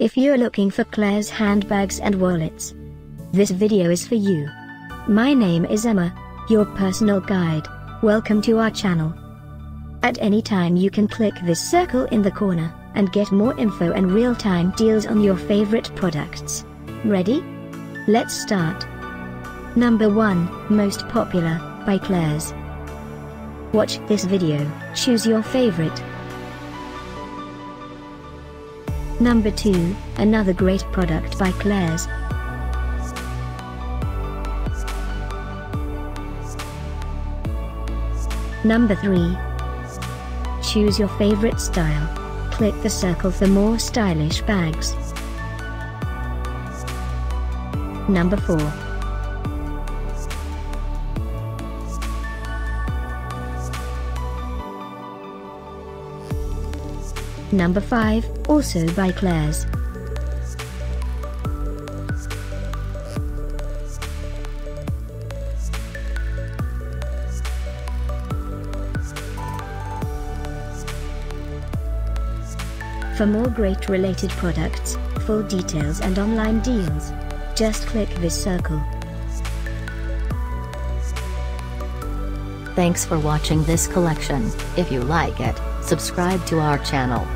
If you're looking for Claire's handbags and wallets, this video is for you. My name is Emma, your personal guide. Welcome to our channel. At any time you can click this circle in the corner, and get more info and real-time deals on your favorite products. Ready? Let's start. Number 1, Most Popular, by Claire's. Watch this video, choose your favorite. Number 2, another great product by Claire's. Number 3. Choose your favorite style. Click the circle for more stylish bags. Number 4. Number 5, also by Claire's. For more great related products, full details and online deals, just click this circle. Thanks for watching this collection. If you like it, subscribe to our channel.